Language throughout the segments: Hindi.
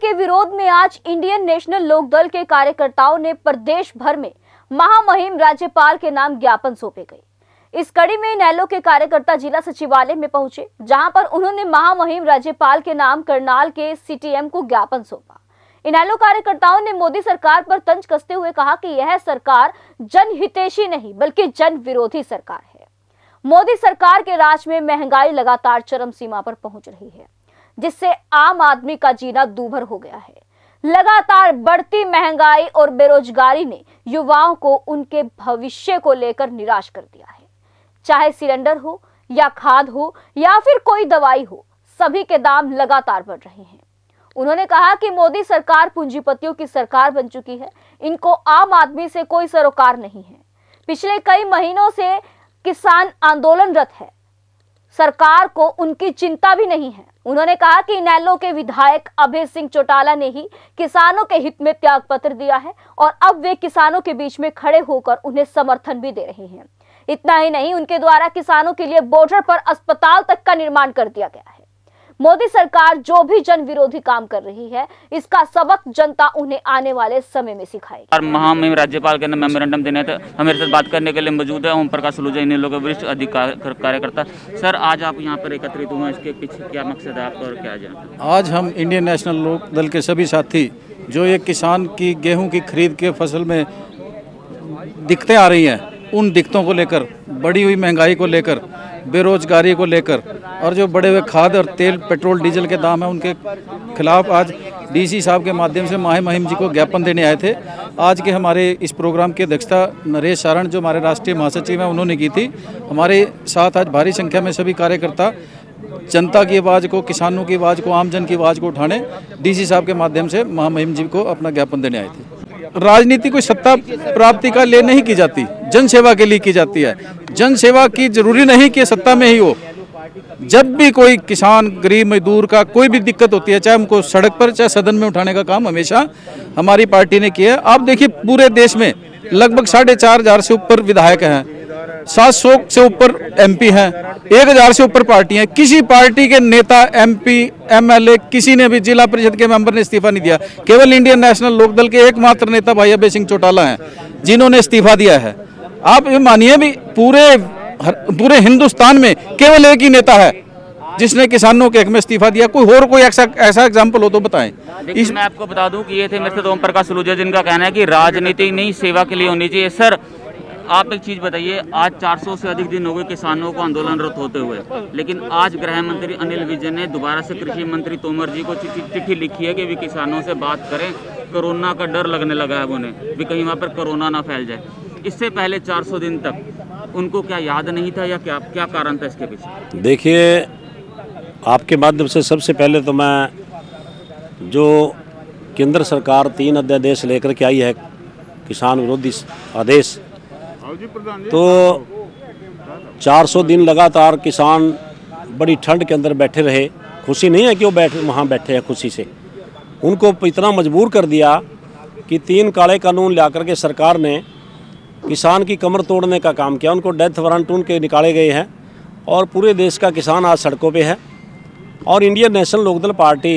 के विरोध में आज इंडियन नेशनल लोकदल के कार्यकर्ताओं ने प्रदेश भर में महामहिम राज्यपाल के नाम ज्ञापन सौंपे गए। इस कड़ी में नैलो के कार्यकर्ता जिला सचिवालय में पहुँचे, जहाँ पर उन्होंने महामहिम राज्यपाल के नाम करनाल के सीटीएम को ज्ञापन सौंपा। इनैलो कार्यकर्ताओं ने मोदी सरकार पर तंज कसते हुए कहा कि यह सरकार जनहितेशी नहीं, बल्कि जन विरोधी सरकार है। मोदी सरकार के राज में महँगाई लगातार चरम सीमा पर पहुँच रही है। जिससे आम आदमी का जीना दूभर हो गया है। लगातार बढ़ती महँगाई और बेरोजगारी ने युवाओं को उनके भविष्य को लेकर निराश कर दिया है। चाहे सिलेंडर हो या खाद हो या फिर कोई दवाई हो, सभी के दाम लगातार बढ़ रहे हैं। उन्होंने कहा कि मोदी सरकार पूंजीपतियों की सरकार बन चुकी है। इनको आम आदमी से कोई सरोकार नहीं है। पिछले कई महीनों से किसान आंदोलनरत है। सरकार को उनकी चिंता भी नहीं है। उन्होंने कहा कि इनेलो के विधायक अभय सिंह चौटाला ने ही किसानों के हित में त्याग पत्र दिया है और अब वे किसानों के बीच में खड़े होकर उन्हें समर्थन भी दे रहे हैं। इतना ही नहीं, उनके द्वारा किसानों के लिए बॉर्डर पर अस्पताल तक का निर्माण कर दिया गया है। मोदी सरकार जो भी जन विरोधी काम कर रही है इसका सबक जनता उन्हें आने वाले समय में सिखाएगी। और महामहिम राज्यपाल के नाम मेमोरेंडम देने थे। हमारे साथ बात करने के लिए मौजूद है। ओम प्रकाश सलूजा इन लोगों के वरिष्ठ अधिकार कार्यकर्ता। सर आज आप यहाँ पर एकत्रित हुए इसके पीछे क्या मकसद है आपका और क्या जाना आज हम इंडियन नेशनल लोक दल के सभी साथी जो ये किसान की गेहूँ की खरीद के फ़सल में दिक्कतें आ रही हैं उन दिक्कतों को लेकर, बढ़ी हुई महँगाई को लेकर, बेरोजगारी को लेकर, और जो बड़े हुए खाद और तेल, पेट्रोल, डीजल के दाम हैं, उनके खिलाफ आज डीसी साहब के माध्यम से माहे महिम जी को ज्ञापन देने आए थे। आज के हमारे इस प्रोग्राम की अध्यक्षता नरेश सारण, जो हमारे राष्ट्रीय महासचिव हैं, उन्होंने की थी। हमारे साथ आज भारी संख्या में सभी कार्यकर्ता, जनता की आवाज़ को, किसानों की आवाज़ को, आमजन की आवाज़ को उठाने, डीसी साहब के माध्यम से महामहिम जी को अपना ज्ञापन देने आए थे। राजनीति कोई सत्ता प्राप्ति का ले नहीं की जाती। जन सेवा के लिए की जाती है। जन सेवा की ज़रूरी नहीं कि सत्ता में ही हो। जब भी कोई किसान, गरीब, मजदूर का कोई भी दिक्कत होती है, चाहे हमको सड़क पर, चाहे सदन में उठाने का काम, हमेशा हमारी पार्टी ने किया है। आप देखिए, पूरे देश में लगभग साढ़े चार हज़ार से ऊपर विधायक हैं, सात सौ से ऊपर एमपी हैं, एक हज़ार से ऊपर पार्टी हैं। किसी पार्टी के नेता, एमपी, एमएलए, किसी ने भी जिला परिषद के मेंबर ने इस्तीफा नहीं दिया। केवल इंडियन नेशनल लोकदल के एकमात्र नेता भाई अभय सिंह चौटाला हैं, जिन्होंने इस्तीफा दिया है। आप ये मानिए भी पूरे पूरे हिंदुस्तान में केवल एक ही नेता है जिसने किसानों के हक में इस्तीफा दिया। कोई और कोई ऐसा ऐसा एग्ज़ाम्पल हो तो बताएँ। इस मैं आपको बता दूँ कि ये थे मेरे से ओम प्रकाश सलूजा जिनका कहना है कि राजनीति नहीं सेवा के लिए होनी चाहिए। सर आप एक चीज़ बताइए आज 400 से अधिक दिन हो गए किसानों को आंदोलनरत होते हुए। लेकिन आज गृह मंत्री अनिल विजय ने दोबारा से कृषि मंत्री तोमर जी को चिट्ठी लिखी है कि भी किसानों से बात करें। कोरोना का डर लगने लगा है उन्हें भी कहीं वहाँ पर कोरोना ना फैल जाए। इससे पहले 400 दिन तक उनको क्या याद नहीं था या क्या क्या कारण था इसके पीछे? देखिए, आपके माध्यम से सबसे पहले तो मैं जो केंद्र सरकार तीन अध्यादेश लेकर के आई है, किसान विरोधी आदेश तो 400 दिन लगातार किसान बड़ी ठंड के अंदर बैठे रहे। खुशी नहीं है कि वो बैठ, वहाँ बैठे हैं खुशी से। उनको इतना मजबूर कर दिया कि तीन काले कानून ला करके सरकार ने किसान की कमर तोड़ने का काम किया, उनको डेथ वारंट उनके निकाले गए हैं और पूरे देश का किसान आज सड़कों पे है और इंडियन नेशनल लोकदल पार्टी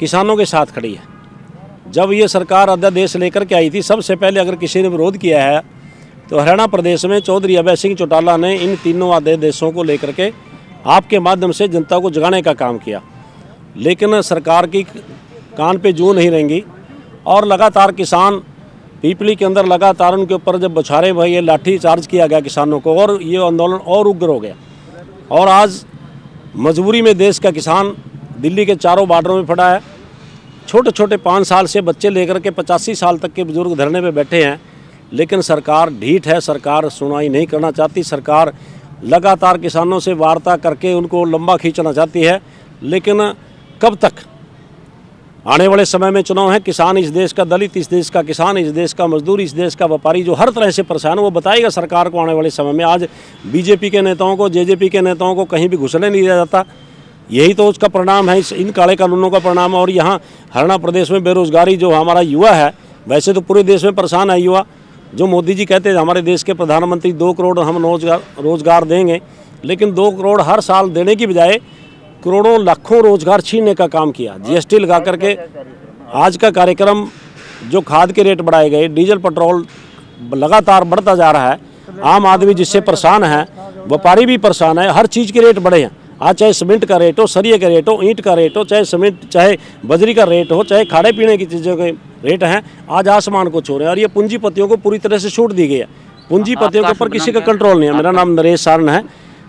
किसानों के साथ खड़ी है। जब ये सरकार अध्यादेश लेकर के आई थी, सबसे पहले अगर किसी ने विरोध किया है तो हरियाणा प्रदेश में चौधरी अभय सिंह चौटाला ने इन तीनों अध्यादेशों को लेकर के आपके माध्यम से जनता को जगाने का काम किया। लेकिन सरकार की कान पे जू नहीं रहेंगी और लगातार किसान पीपली के अंदर लगातार उनके ऊपर जब बछारे भाई ये लाठी चार्ज किया गया किसानों को और ये आंदोलन और उग्र हो गया। और आज मजबूरी में देश का किसान दिल्ली के चारों बार्डरों में पड़ा है। छोटे छोटे पाँच साल से बच्चे लेकर के पचासी साल तक के बुज़ुर्ग धरने पे बैठे हैं। लेकिन सरकार ढीठ है, सरकार सुनवाई नहीं करना चाहती। सरकार लगातार किसानों से वार्ता करके उनको लंबा खींचना चाहती है। लेकिन कब तक आने वाले समय में चुनाव है। किसान इस देश का दलित, इस देश का किसान, इस देश का मजदूर, इस देश का व्यापारी जो हर तरह से परेशान है, वो बताएगा सरकार को आने वाले समय में। आज बीजेपी के नेताओं को, जेजेपी के नेताओं को कहीं भी घुसने नहीं दिया जाता। यही तो उसका परिणाम है, इस इन काले कानूनों का परिणाम। और यहाँ हरियाणा प्रदेश में बेरोजगारी जो हमारा युवा है, वैसे तो पूरे देश में परेशान है युवा। जो मोदी जी कहते हैं, हमारे देश के प्रधानमंत्री दो करोड़ हम रोज़गार रोज़गार देंगे, लेकिन दो करोड़ हर साल देने की बजाय करोड़ों लाखों रोज़गार छीनने का काम किया। जीएसटी लगा करके आज का कार्यक्रम जो खाद के रेट बढ़ाए गए डीजल पेट्रोल लगातार बढ़ता जा रहा है। आम आदमी जिससे परेशान है व्यापारी भी परेशान है हर चीज़ के रेट बढ़े हैं। आज चाहे सीमेंट का रेट हो सरिये का रेट हो ईंट का रेट हो चाहे सीमेंट चाहे बजरी का रेट हो चाहे खाने पीने की चीज़ों के रेट हैं आज आसमान को छोड़े और ये पूंजीपतियों को पूरी तरह से छूट दी गई है। पूंजीपतियों के ऊपर किसी का कंट्रोल नहीं है। मेरा नाम नरेश सारण है।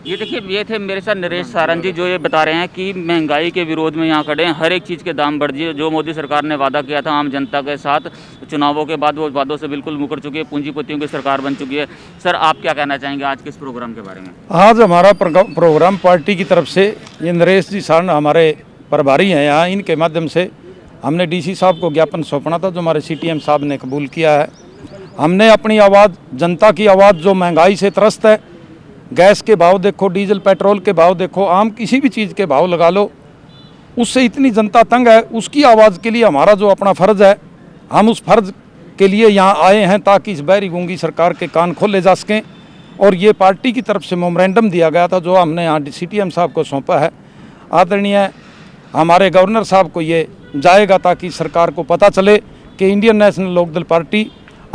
ये देखिए, ये थे मेरे साथ नरेश सारन जी जो ये बता रहे हैं कि महँगाई के विरोध में यहाँ खड़े हैं। हर एक चीज़ के दाम बढ़ दिए जो मोदी सरकार ने वादा किया था आम जनता के साथ, चुनावों के बाद वो वादों से बिल्कुल मुकर चुकी है। पूंजीपतियों की सरकार बन चुकी है। सर, आप क्या कहना चाहेंगे आज के इस प्रोग्राम के बारे में? आज हमारा प्रोग्राम पार्टी की तरफ़ से ये नरेश जी सारण हमारे प्रभारी हैं यहाँ। इनके माध्यम से हमने डीसी साहब को ज्ञापन सौंपना था, जो हमारे सीटीएम साहब ने कबूल किया है। हमने अपनी आवाज़, जनता की आवाज़ जो महँगाई से त्रस्त है गैस के भाव देखो, डीजल, पेट्रोल के भाव देखो, आम किसी भी चीज़ के भाव लगा लो। उससे इतनी जनता तंग है, उसकी आवाज़ के लिए हमारा जो अपना फ़र्ज़ है, हम उस फ़र्ज़ के लिए यहाँ आए हैं ताकि इस बहरी गूँगी सरकार के कान खोले जा सकें। और ये पार्टी की तरफ़ से मोमरेंडम दिया गया था, जो हमने यहाँ डी सी साहब को सौंपा है। आदरणीय हमारे गवर्नर साहब को ये जाएगा ताकि सरकार को पता चले कि इंडियन नेशनल लोकदल पार्टी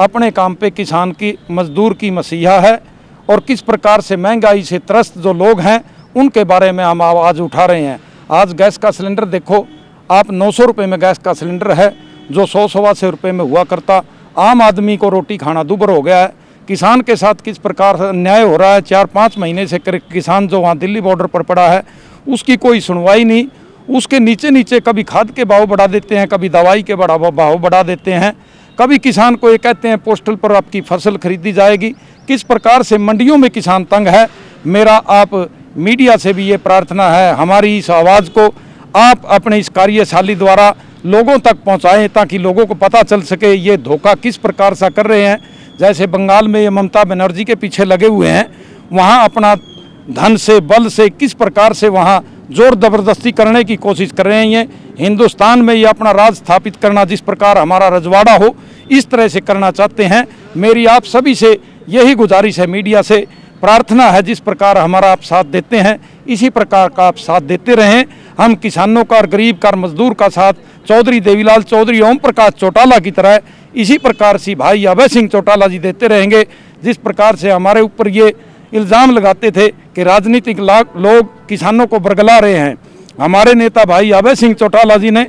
अपने काम पे किसान की, मजदूर की मसीहा है। और किस प्रकार से महँगाई से त्रस्त जो लोग हैं, उनके बारे में हम आवाज़ उठा रहे हैं। आज गैस का सिलेंडर देखो, आप नौ सौ रुपये में गैस का सिलेंडर है, जो सौ सवा सौ रुपये में हुआ करता। आम आदमी को रोटी खाना दुबर हो गया है। किसान के साथ किस प्रकार से अन्याय हो रहा है? चार पाँच महीने से किसान जो वहाँ दिल्ली बॉर्डर पर पड़ा है, उसकी कोई सुनवाई नहीं। उसके नीचे नीचे कभी खाद के भाव बढ़ा देते हैं, कभी दवाई के बढ़ा भाव बढ़ा देते हैं। कभी किसान को ये कहते हैं, पोस्टल पर आपकी फ़सल खरीदी जाएगी। किस प्रकार से मंडियों में किसान तंग है, मेरा आप मीडिया से भी ये प्रार्थना है। हमारी इस आवाज़ को आप अपने इस कार्यशाली द्वारा लोगों तक पहुंचाएँ ताकि लोगों को पता चल सके ये धोखा किस प्रकार सा कर रहे हैं। जैसे बंगाल में ये ममता बनर्जी के पीछे लगे हुए हैं, वहाँ अपना धन से, बल से किस प्रकार से वहाँ ज़ोर ज़बरदस्ती करने की कोशिश कर रहे हैं ये। हिंदुस्तान में ये अपना राज स्थापित करना जिस प्रकार हमारा रजवाड़ा हो, इस तरह से करना चाहते हैं। मेरी आप सभी से यही गुजारिश है मीडिया से। प्रार्थना है जिस प्रकार हमारा आप साथ देते हैं, इसी प्रकार का आप साथ देते रहें। हम किसानों का और गरीब का और मजदूर का साथ चौधरी देवीलाल चौधरी ओम प्रकाश चौटाला की तरह इसी प्रकार से भाई अभय सिंह चौटाला जी देते रहेंगे। जिस प्रकार से हमारे ऊपर ये इल्ज़ाम लगाते थे कि राजनीतिक लोग किसानों को बरगला रहे हैं। हमारे नेता भाई अभय सिंह चौटाला जी ने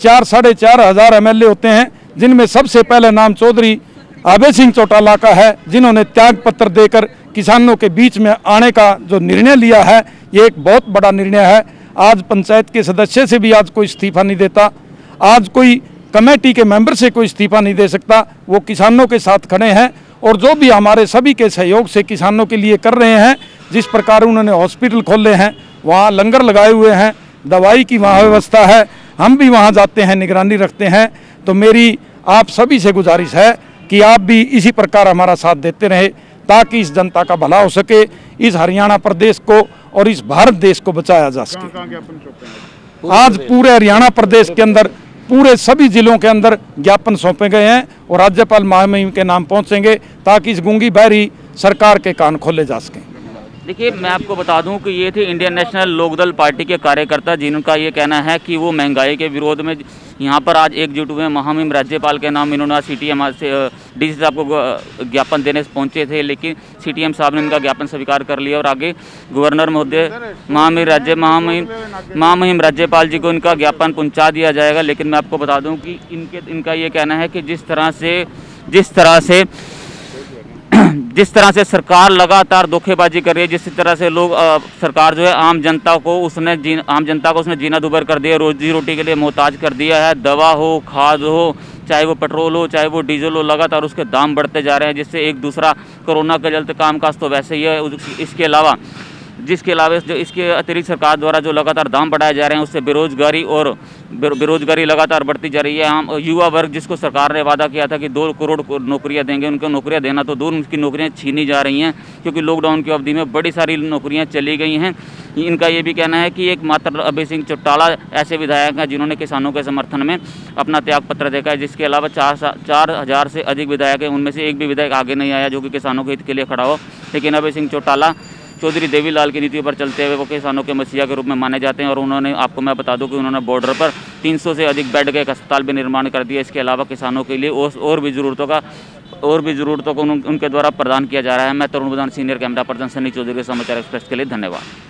चार साढ़े चार हज़ार एमएलए होते हैं, जिनमें सबसे पहले नाम चौधरी अभय सिंह चौटाला का है, जिन्होंने त्याग पत्र देकर किसानों के बीच में आने का जो निर्णय लिया है, ये एक बहुत बड़ा निर्णय है। आज पंचायत के सदस्य से भी आज कोई इस्तीफा नहीं देता। आज कोई कमेटी के मेंबर से कोई इस्तीफा नहीं दे सकता। वो किसानों के साथ खड़े हैं और जो भी हमारे सभी के सहयोग से किसानों के लिए कर रहे हैं, जिस प्रकार उन्होंने हॉस्पिटल खोले हैं, वहाँ लंगर लगाए हुए हैं, दवाई की वहाँ व्यवस्था है, हम भी वहाँ जाते हैं, निगरानी रखते हैं। तो मेरी आप सभी से गुजारिश है कि आप भी इसी प्रकार हमारा साथ देते रहे ताकि इस जनता का भला हो सके इस हरियाणा प्रदेश को और इस भारत देश को बचाया जा सके। आज पूरे हरियाणा प्रदेश के अंदर पूरे सभी जिलों के अंदर ज्ञापन सौंपे गए हैं और राज्यपाल महामहिम के नाम पहुँचेंगे ताकि इस गूँगी बहरी सरकार के कान खोले जा सकें। देखिए मैं आपको बता दूँ कि ये थे इंडियन नेशनल लोकदल पार्टी के कार्यकर्ता जिनका ये कहना है कि वो महँगाई के विरोध में यहाँ पर आज एकजुट हुए महामिम राज्यपाल के नाम, इन्होंने आज सी टी एम से डी साहब को ज्ञापन देने से पहुँचे थे, लेकिन सी टी एम साहब ने इनका ज्ञापन स्वीकार कर लिया और आगे गवर्नर महोदय, महामिम राज्य महामहिम महामहिम राज्यपाल जी को इनका ज्ञापन पहुँचा दिया जाएगा। लेकिन मैं आपको बता दूँ कि इनके, इनका ये कहना है कि जिस तरह से, जिस तरह से जिस तरह से सरकार लगातार धोखेबाजी कर रही है जिस तरह से लोग आ, सरकार जो है आम जनता को उसने जी आम जनता को उसने जीना दुबर कर दिया रोजी रोटी के लिए मोहताज कर दिया है। दवा हो खाद हो चाहे वो पेट्रोल हो चाहे वो डीजल हो लगातार उसके दाम बढ़ते जा रहे हैं जिससे एक दूसरा कोरोना के चलते कामकाज तो वैसे ही है। इसके अलावा जिसके अलावा जो इसके अतिरिक्त सरकार द्वारा जो लगातार दाम बढ़ाए जा रहे हैं, उससे बेरोजगारी और बेरोजगारी लगातार बढ़ती जा रही है। हम युवा वर्ग जिसको सरकार ने वादा किया था कि दो करोड़ नौकरियाँ देंगे, उनको नौकरियाँ देना तो दूर उनकी नौकरियाँ छीनी जा रही हैं, क्योंकि लॉकडाउन की अवधि में बड़ी सारी नौकरियाँ चली गई हैं। इनका ये भी कहना है कि एक मात्र अभय सिंह चौटाला ऐसे विधायक हैं जिन्होंने किसानों के समर्थन में अपना त्याग पत्र देखा है। जिसके अलावा चार चार हज़ार से अधिक विधायक हैं, उनमें से एक भी विधायक आगे नहीं आया जो कि किसानों के हित के लिए खड़ा हो। लेकिन अभय सिंह चौटाला चौधरी देवीलाल की नीतियों पर चलते हुए वो किसानों के मसीहा के रूप में माने जाते हैं और उन्होंने आपको मैं बता दूँ कि उन्होंने बॉर्डर पर 300 से अधिक बेड का एक अस्पताल भी निर्माण कर दिया। इसके अलावा किसानों के लिए और, भी ज़रूरतों का और भी ज़रूरतों को उन, उनके द्वारा प्रदान किया जा रहा है। मैं Tarun Pradhan senior camera person Sunny Chaudhary Samachar express के लिए धन्यवाद।